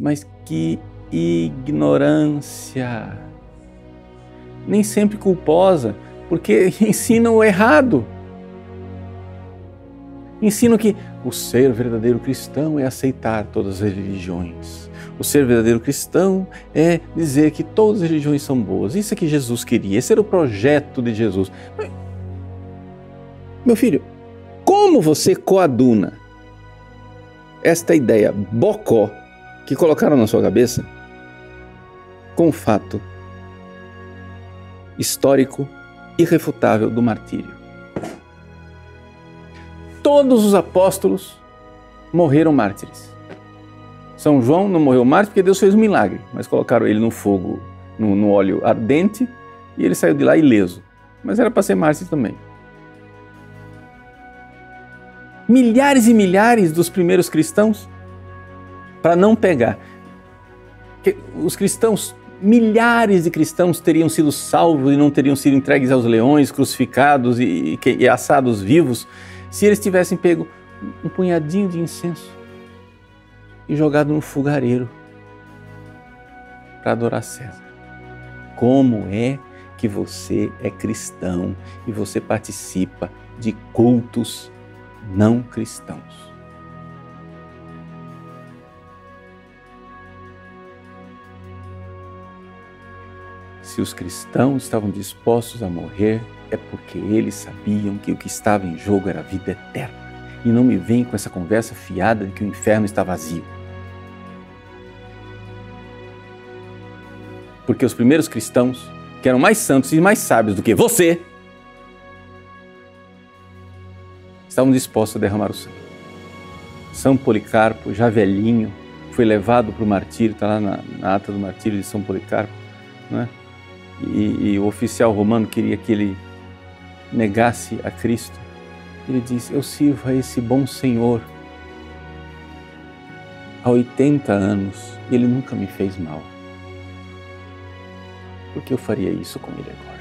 Mas que ignorância! Nem sempre culposa, porque ensinam o errado. Ensinam que o ser verdadeiro cristão é aceitar todas as religiões. O ser verdadeiro cristão é dizer que todas as religiões são boas. Isso é que Jesus queria, esse era o projeto de Jesus. Meu filho, como você coaduna esta ideia bocó que colocaram na sua cabeça com o fato histórico irrefutável do martírio. Todos os apóstolos morreram mártires. São João não morreu mártir porque Deus fez um milagre, mas colocaram ele no fogo, no, no óleo ardente e ele saiu de lá ileso. Mas era para ser mártir também. Milhares e milhares dos primeiros cristãos para não pegar. Os cristãos, milhares de cristãos teriam sido salvos e não teriam sido entregues aos leões, crucificados e, e, e assados vivos, se eles tivessem pego um punhadinho de incenso e jogado no fogareiro para adorar César. Como é que você é cristão e você participa de cultos não cristãos? Se os cristãos estavam dispostos a morrer, é porque eles sabiam que o que estava em jogo era a vida eterna. E não me vem com essa conversa fiada de que o inferno está vazio. Porque os primeiros cristãos, que eram mais santos e mais sábios do que você, estavam dispostos a derramar o sangue. São Policarpo, já velhinho, foi levado para o martírio, está lá na, na ata do martírio de São Policarpo, não é? E, e o oficial romano queria que ele negasse a Cristo, ele disse: Eu sirvo a esse bom Senhor há 80 anos e ele nunca me fez mal. Por que eu faria isso com ele agora?